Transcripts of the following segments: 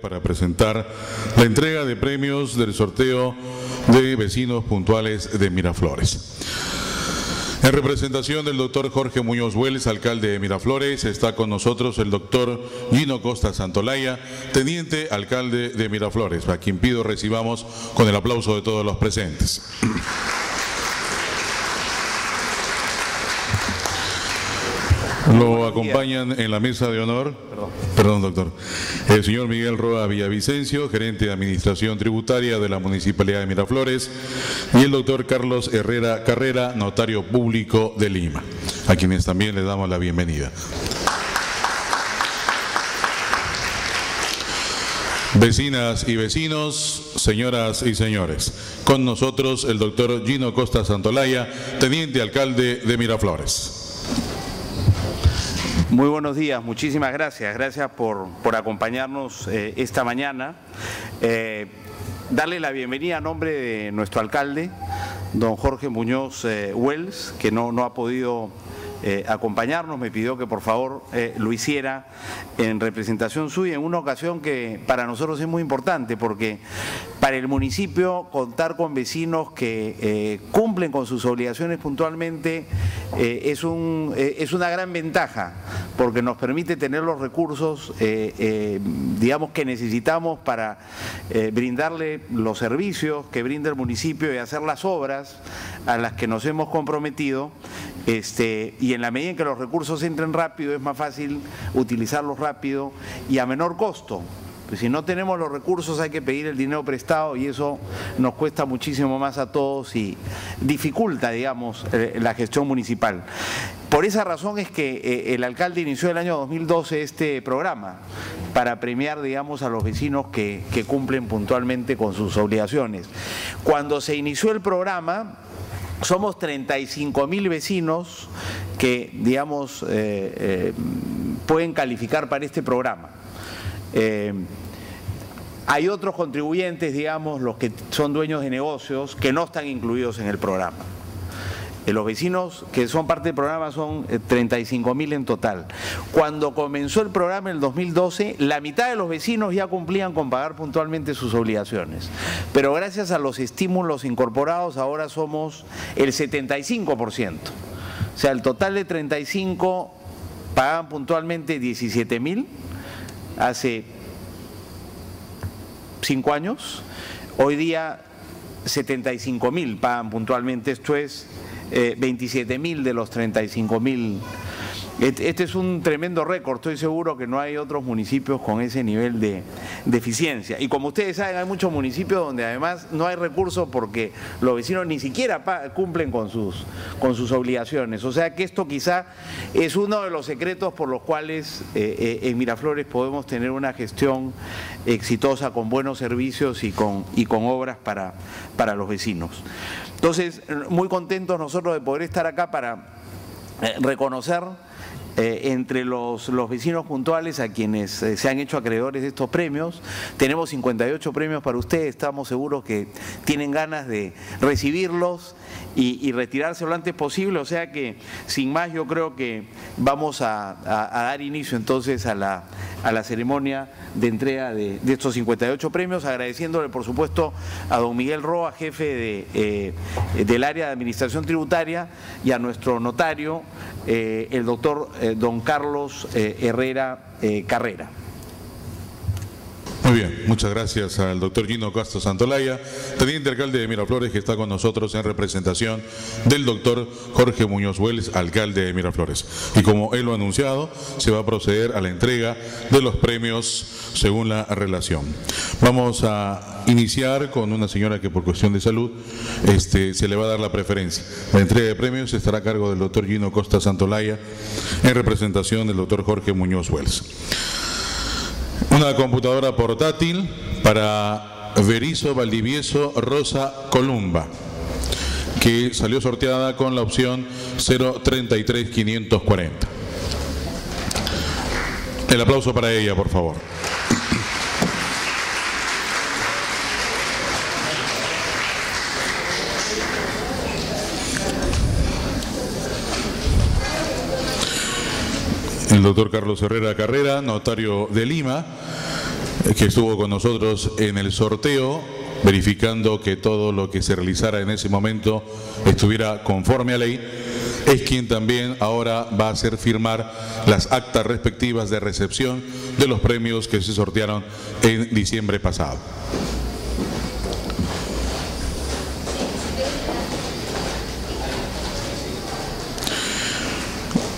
para presentar la entrega de premios del sorteo de vecinos puntuales de Miraflores. En representación del doctor Jorge Muñoz Wells, alcalde de Miraflores, está con nosotros el doctor Gino Costa Santolaya, teniente alcalde de Miraflores, a quien pido recibamos con el aplauso de todos los presentes. Lo acompañan en la mesa de honor, perdón, doctor, el señor Miguel Roa Villavicencio, gerente de Administración Tributaria de la Municipalidad de Miraflores, y el doctor Carlos Herrera Carrera, notario público de Lima, a quienes también le damos la bienvenida. Vecinas y vecinos, señoras y señores, con nosotros el doctor Gino Costa Santolaya, teniente alcalde de Miraflores. Muy buenos días, muchísimas gracias. Gracias por, acompañarnos eh, esta mañana. Eh, darle la bienvenida a nombre de nuestro alcalde, don Jorge Muñoz eh, Wells, que no, no ha podido eh, acompañarnos, me pidió que por favor eh, lo hiciera en representación suya en una ocasión que para nosotros es muy importante porque para el municipio contar con vecinos que eh, cumplen con sus obligaciones puntualmente es, un, es una gran ventaja porque nos permite tener los recursos digamos que necesitamos para brindarle los servicios que brinda el municipio y hacer las obras a las que nos hemos comprometido este, y en la medida en que los recursos entren rápido es más fácil utilizarlos rápido y a menor costo. Pues si no tenemos los recursos hay que pedir el dinero prestado y eso nos cuesta muchísimo más a todos y dificulta, digamos, eh, la gestión municipal. Por esa razón es que eh, el alcalde inició el año 2012 este programa para premiar, digamos, a los vecinos que, cumplen puntualmente con sus obligaciones. Cuando se inició el programa, somos 35 mil vecinos que, digamos, eh, eh, pueden calificar para este programa. Eh, hay otros contribuyentes, digamos, los que son dueños de negocios, que no están incluidos en el programa. Los vecinos que son parte del programa son 35 eh, mil en total. Cuando comenzó el programa en el 2012, la mitad de los vecinos ya cumplían con pagar puntualmente sus obligaciones. Pero gracias a los estímulos incorporados ahora somos el 75%. O sea, el total de 35 pagaban puntualmente 17 mil hace cinco años. Hoy día 75 mil pagan puntualmente, esto es 27 eh, mil de los 35 mil. Este es un tremendo récord, estoy seguro que no hay otros municipios con ese nivel de, eficiencia. Y como ustedes saben, hay muchos municipios donde además no hay recursos porque los vecinos ni siquiera cumplen con sus, con sus obligaciones. O sea que esto quizá es uno de los secretos por los cuales eh, eh, en Miraflores podemos tener una gestión exitosa con buenos servicios y con, y con obras para, para los vecinos. Entonces, muy contentos nosotros de poder estar acá para eh, reconocer eh, entre los, vecinos puntuales a quienes eh, se han hecho acreedores de estos premios. Tenemos 58 premios para ustedes, estamos seguros que tienen ganas de recibirlos y, retirarse lo antes posible, o sea que sin más yo creo que vamos a, dar inicio entonces a la, a la ceremonia de entrega de, estos 58 premios, agradeciéndole por supuesto a don Miguel Roa, jefe de, eh, del área de administración tributaria, y a nuestro notario, el doctor don Carlos Herrera Carrera. Muy bien, muchas gracias al doctor Gino Castro Santolaya, teniente alcalde de Miraflores, que está con nosotros en representación del doctor Jorge Muñoz Hueles, alcalde de Miraflores. Y como él lo ha anunciado, se va a proceder a la entrega de los premios según la relación. Vamos a iniciar con una señora que por cuestión de salud este, se le va a dar la preferencia. La entrega de premios estará a cargo del doctor Gino Costa Santolaya en representación del doctor Jorge Muñoz Hueles. Una computadora portátil para Berizo Valdivieso Rosa Columba, que salió sorteada con la opción 033540. El aplauso para ella, por favor. El doctor Carlos Herrera Carrera, notario de Lima, que estuvo con nosotros en el sorteo, verificando que todo lo que se realizara en ese momento estuviera conforme a ley, es quien también ahora va a hacer firmar las actas respectivas de recepción de los premios que se sortearon en diciembre pasado.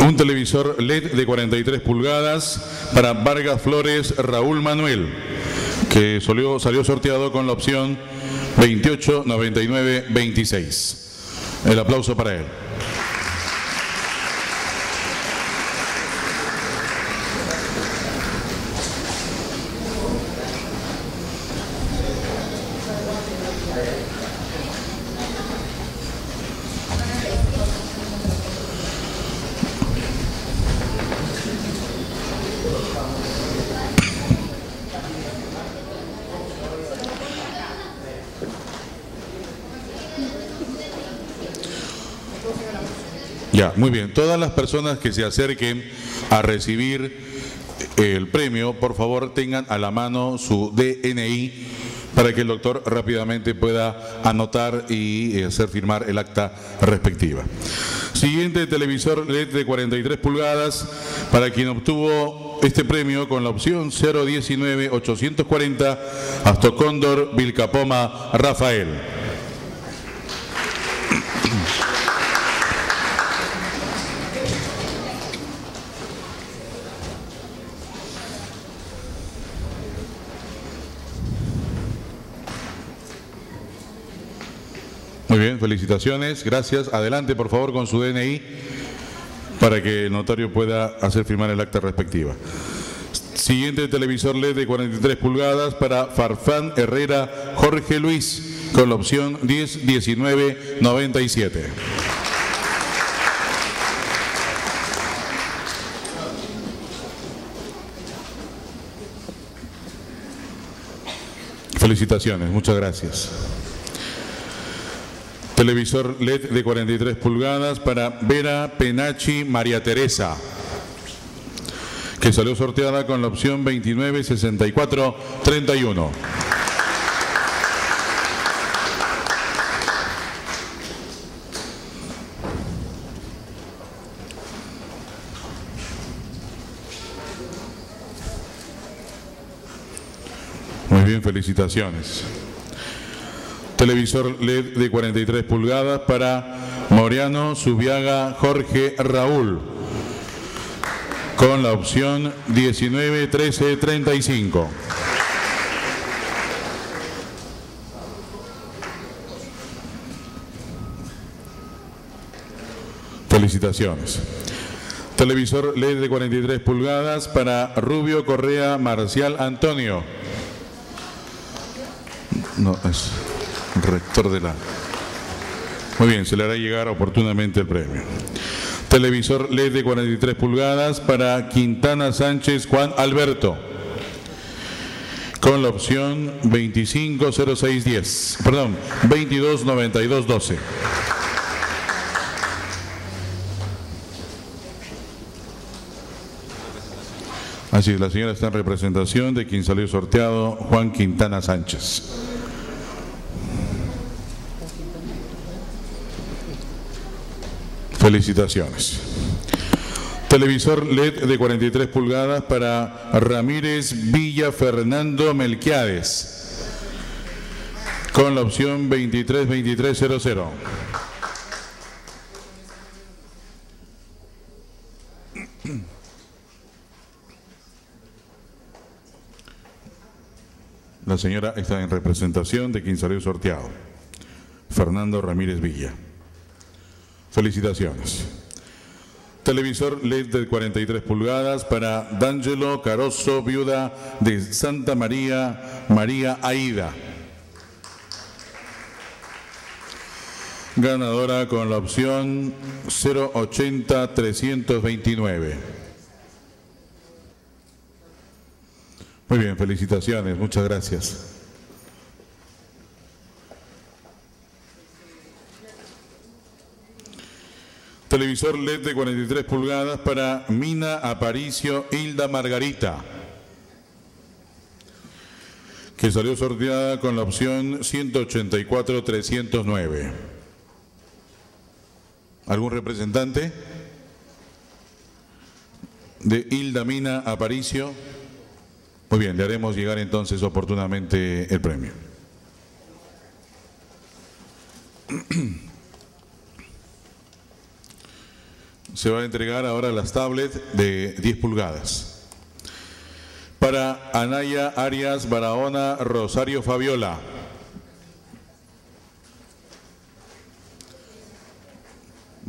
Un televisor LED de 43 pulgadas para Vargas Flores Raúl Manuel, que salió, sorteado con la opción 289926. El aplauso para él. Muy bien. Todas las personas que se acerquen a recibir el premio, por favor tengan a la mano su DNI para que el doctor rápidamente pueda anotar y hacer firmar el acta respectiva. Siguiente televisor LED de 43 pulgadas para quien obtuvo este premio con la opción 019-840 Astocóndor Vilcapoma Rafael. Muy bien, felicitaciones, gracias. Adelante, por favor, con su DNI para que el notario pueda hacer firmar el acta respectiva. Siguiente televisor LED de 43 pulgadas para Farfán Herrera Jorge Luis con la opción 101997. Felicitaciones, muchas gracias. Televisor LED de 43 pulgadas para Vera Penachi María Teresa, que salió sorteada con la opción 296431. Muy bien, felicitaciones. Televisor LED de 43 pulgadas para Moriano Subiaga Jorge Raúl con la opción 191335. Felicitaciones. Televisor LED de 43 pulgadas para Rubio Correa Marcial Antonio. No, es rector de la... Muy bien, se le hará llegar oportunamente el premio. Televisor LED de 43 pulgadas para Quintana Sánchez Juan Alberto. Con la opción 250610. Perdón, 229212. Así es, la señora está en representación de quien salió sorteado, Juan Quintana Sánchez. Felicitaciones. Televisor LED de 43 pulgadas para Ramírez Villa Fernando Melquiades con la opción 232300. La señora está en representación de quien salió sorteado, Fernando Ramírez Villa. Felicitaciones. Televisor LED de 43 pulgadas para D'Angelo Caroso, viuda de Santa María, María Aida. Ganadora con la opción 080-329. Muy bien, felicitaciones, muchas gracias. Televisor LED de 43 pulgadas para Mina Aparicio Hilda Margarita. que salió sorteada con la opción 184-309. ¿Algún representante? De Hilda Mina Aparicio. Muy bien, le haremos llegar entonces oportunamente el premio. Se va a entregar ahora las tablets de 10 pulgadas. Para Anaya Arias Barahona Rosario Fabiola.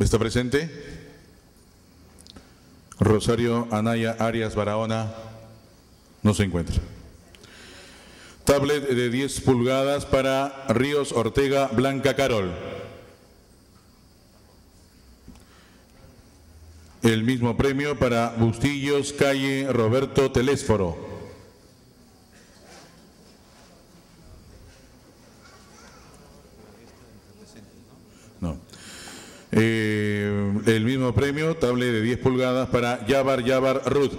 ¿Está presente? Rosario Anaya Arias Barahona no se encuentra. Tablet de 10 pulgadas para Ríos Ortega Blanca Carol. El mismo premio para Bustillos Calle Roberto Telésforo. No. Eh, el mismo premio, tablet de 10 pulgadas para Yabar Yabar Ruth.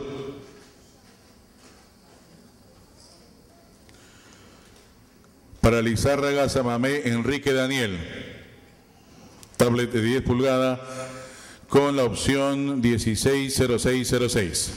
Para Lizárraga Samamé Enrique Daniel. Tablet de 10 pulgadas con la opción 160606.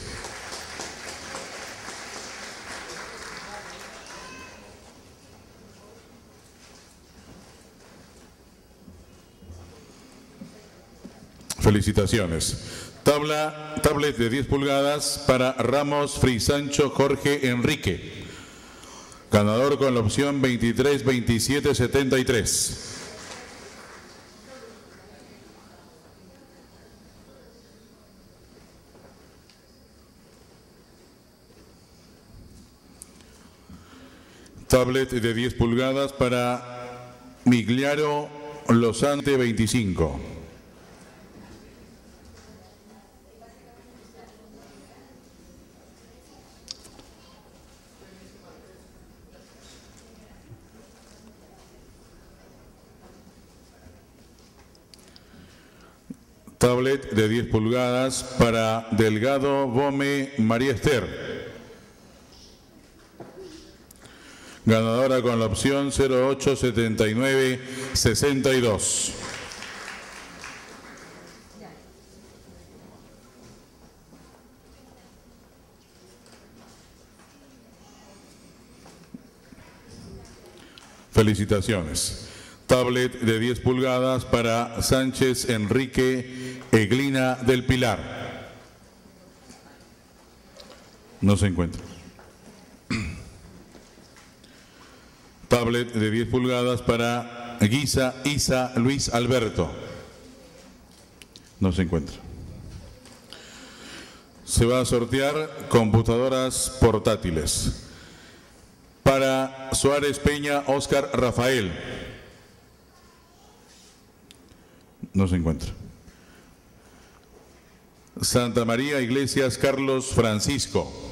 Felicitaciones. Tabla, tablet de 10 pulgadas para Ramos Frisancho Jorge Enrique. Ganador con la opción 232773. Tablet de 10 pulgadas para Migliaro Losante 25. Tablet de 10 pulgadas para Delgado Bome María Esther. Ganadora con la opción 087962. Felicitaciones. Tablet de 10 pulgadas para Sánchez Enrique Eglina del Pilar. No se encuentra. Tablet de 10 pulgadas para Guisa Isa Luis Alberto. No se encuentra. Se va a sortear computadoras portátiles. Para Suárez Peña Oscar Rafael. No se encuentra. Santa María Iglesias Carlos Francisco.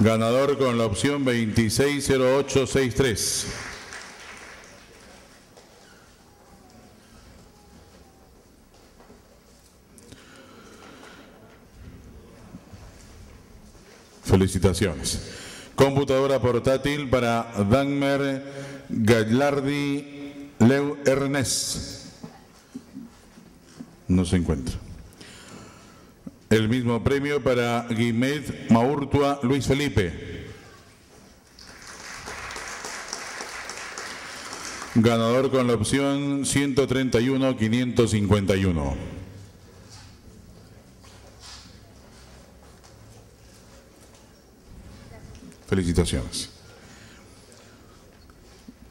Ganador con la opción 260863. Felicitaciones. Computadora portátil para Dagmar Gallardi Leu Ernest. No se encuentra. El mismo premio para Guimet Maurtua Luis Felipe. Ganador con la opción 131-551. Felicitaciones.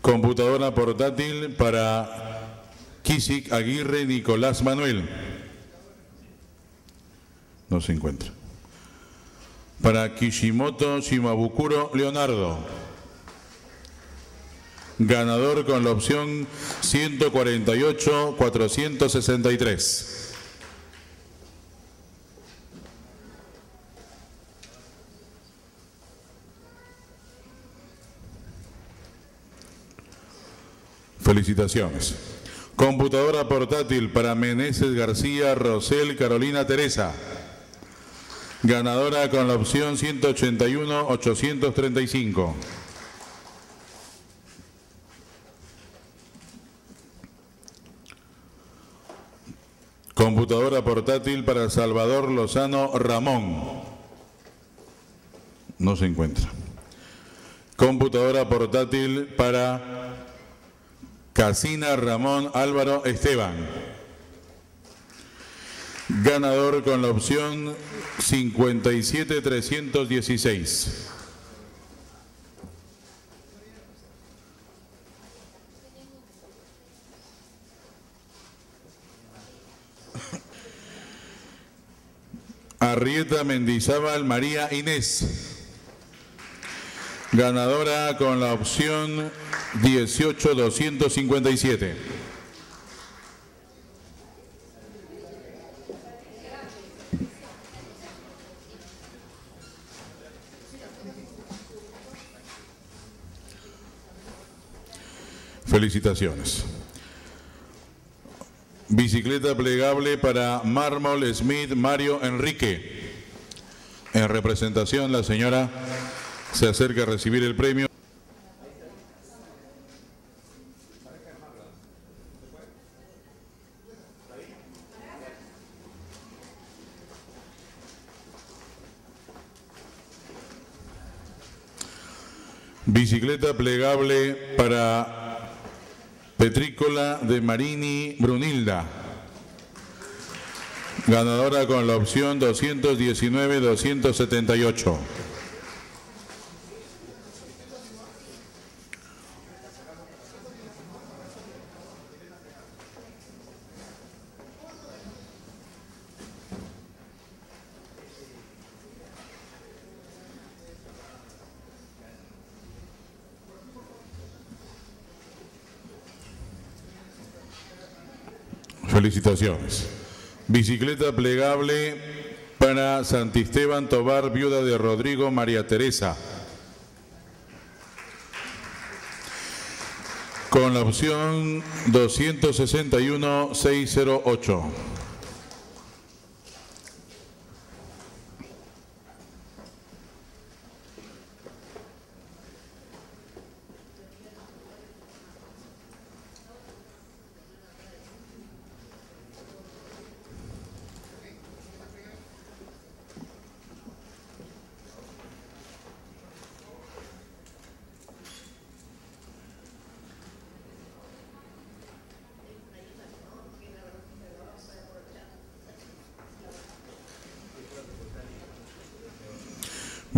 Computadora portátil para Kisik Aguirre Nicolás Manuel. No se encuentra. Para Kishimoto Shimabukuro Leonardo. Ganador con la opción 148-463. Felicitaciones. Computadora portátil para Meneses García Rosel Carolina Teresa ganadora con la opción 181-835. Computadora portátil para Salvador Lozano Ramón. No se encuentra. Computadora portátil para Casina Ramón Álvaro Esteban. Ganador con la opción 57316. Arrieta Mendizábal María Inés. Ganadora con la opción 18257. Felicitaciones. Bicicleta plegable para Mármol Smith Mario Enrique. En representación, la señora se acerca a recibir el premio. Bicicleta plegable para Petrícola de Marini Brunilda. Ganadora con la opción 219-278. Felicitaciones. Bicicleta plegable para Santisteban Tobar, viuda de Rodrigo María Teresa. Con la opción 261-608.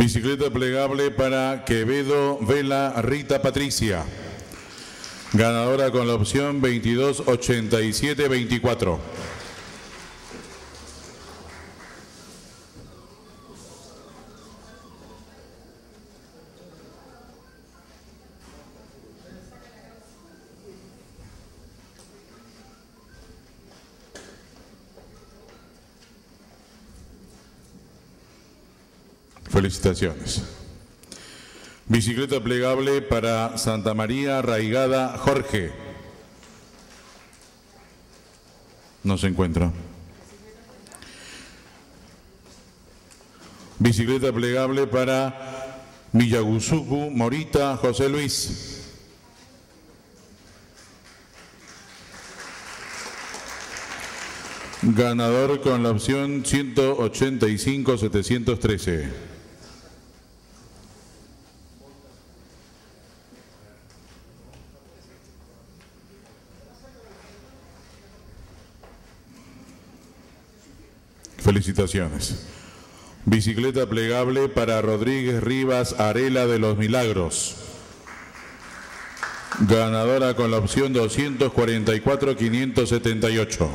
Bicicleta plegable para Quevedo Vela Rita Patricia. Ganadora con la opción 228724. Bicicleta plegable para Santa María Raigada Jorge. No se encuentra. Bicicleta plegable para Villaguzucu Morita José Luis. Ganador con la opción 185-713. Felicitaciones. Bicicleta plegable para Rodríguez Rivas Arela de los Milagros. Ganadora con la opción 244-578.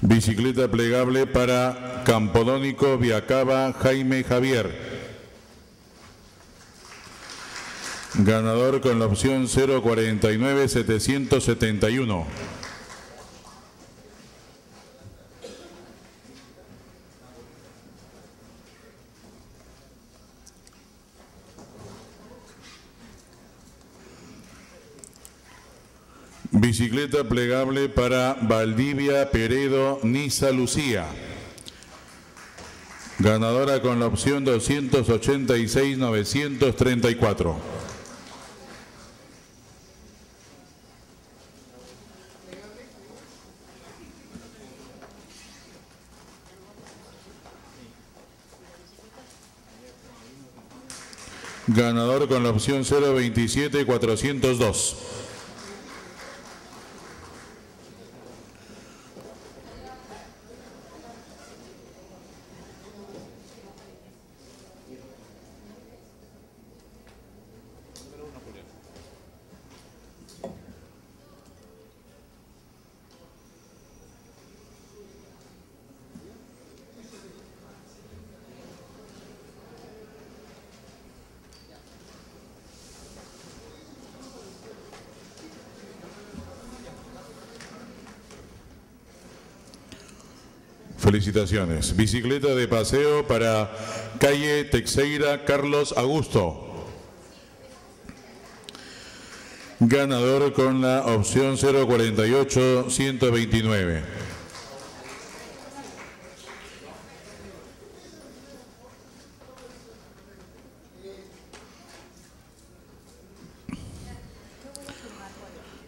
Bicicleta plegable para Campodónico Viacaba Jaime Javier. Ganador con la opción 049-771. Bicicleta plegable para Valdivia Peredo Niza Lucía. Ganadora con la opción 286-934. Ganador con la opción 027-402. Bicicleta de paseo para calle Texeira Carlos Augusto. Ganador con la opción 048-129.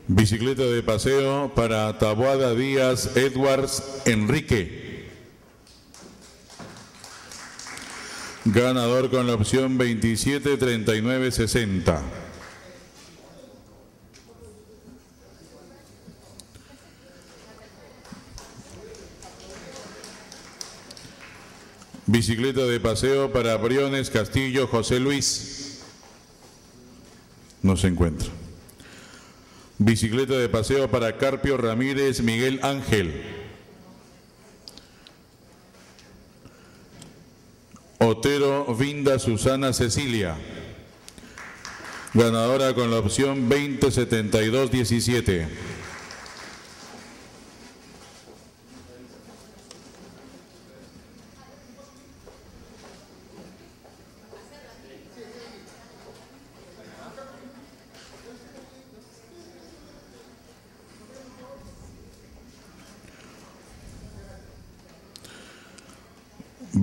Bicicleta de paseo para Tabuada Díaz Edwards Enrique. Ganador con la opción 273960. Bicicleta de paseo para Briones Castillo José Luis. No se encuentra. Bicicleta de paseo para Carpio Ramírez Miguel Ángel. Vinda Susana Cecilia. Ganadora con la opción 207217.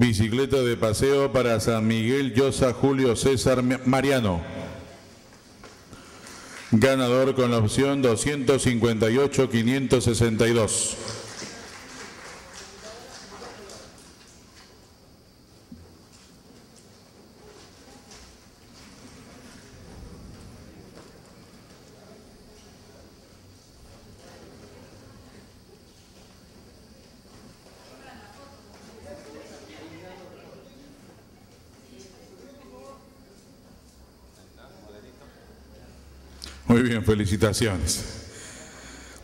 Bicicleta de paseo para San Miguel Llosa Julio César Mariano. Ganador con la opción 258-562. Muy bien, felicitaciones.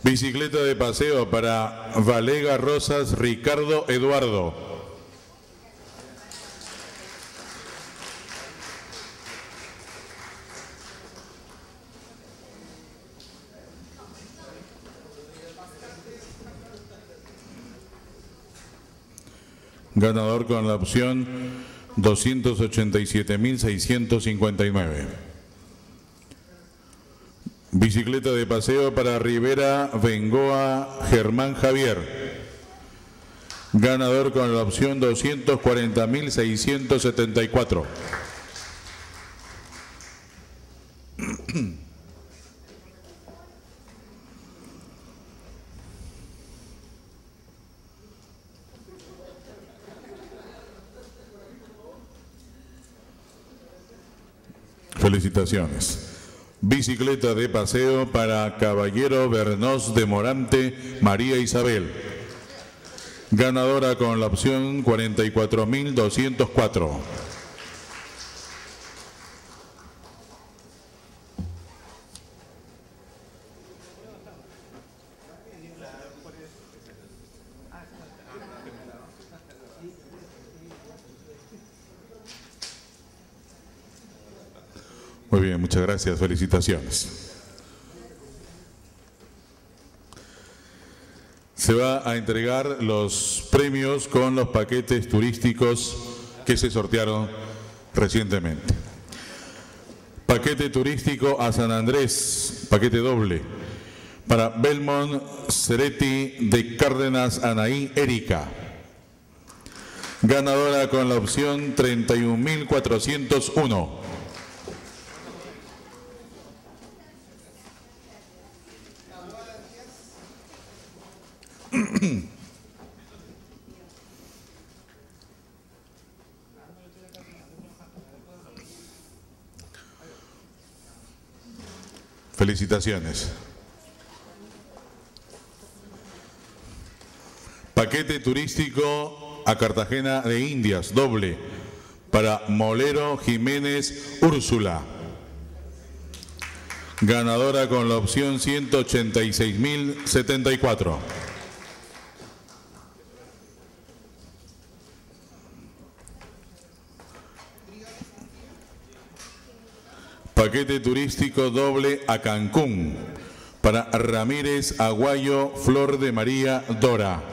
Bicicleta de paseo para Valega Rosas Ricardo Eduardo. Ganador con la opción 287.659. Bicicleta de paseo para Rivera Bengoa Germán Javier. Ganador con la opción 240.674. Felicitaciones. Bicicleta de paseo para Caballero Bernos de Morante, María Isabel. Ganadora con la opción 44.204. muchas gracias, felicitaciones. Se va a entregar los premios con los paquetes turísticos que se sortearon recientemente. Paquete turístico a San Andrés, paquete doble, para Belmont Ceretti de Cárdenas Anaí Erika. Ganadora con la opción 31.401. Paquete turístico a Cartagena de Indias, doble, para Molero Jiménez Úrsula. Ganadora con la opción 186.074. Paquete turístico doble a Cancún para Ramírez Aguayo Flor de María Dora.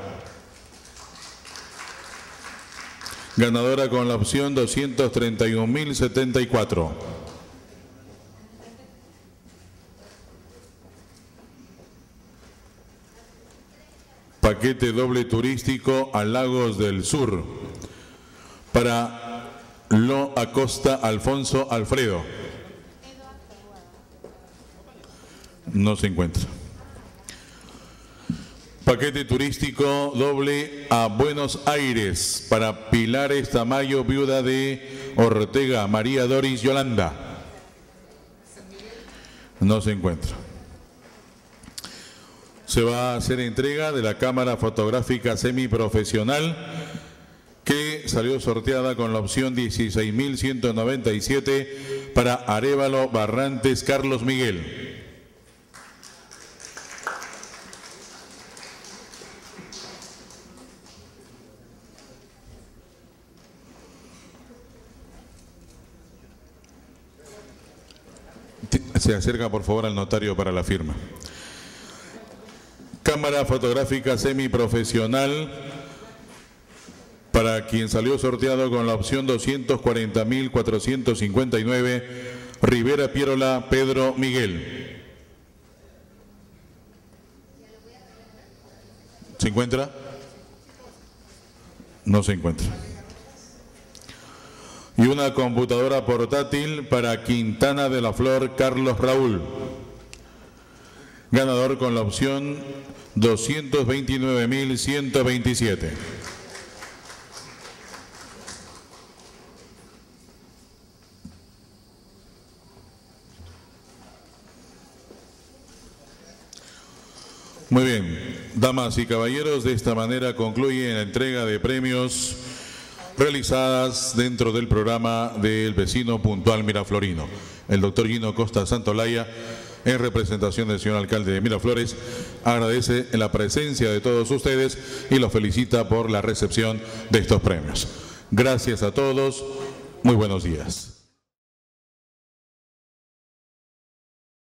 Ganadora con la opción 231.074. Paquete doble turístico a Lagos del Sur para Lo Acosta Alfonso Alfredo. No se encuentra. Paquete turístico doble a Buenos Aires para Pilares Tamayo, viuda de Ortega, María Doris Yolanda. No se encuentra. Se va a hacer entrega de la cámara fotográfica semiprofesional que salió sorteada con la opción 16.197 para Arevalo Barrantes Carlos Miguel. Se acerca por favor al notario para la firma. Cámara fotográfica semiprofesional para quien salió sorteado con la opción 240.459, Rivera Pierola Pedro Miguel. ¿Se encuentra? No se encuentra una computadora portátil para Quintana de la Flor Carlos Raúl. Ganador con la opción 229.127. Muy bien, damas y caballeros, de esta manera concluye la entrega de premios realizadas dentro del programa del vecino puntual Miraflorino. El doctor Gino Costa Santolaya, en representación del señor alcalde de Miraflores, agradece la presencia de todos ustedes y los felicita por la recepción de estos premios. Gracias a todos, muy buenos días.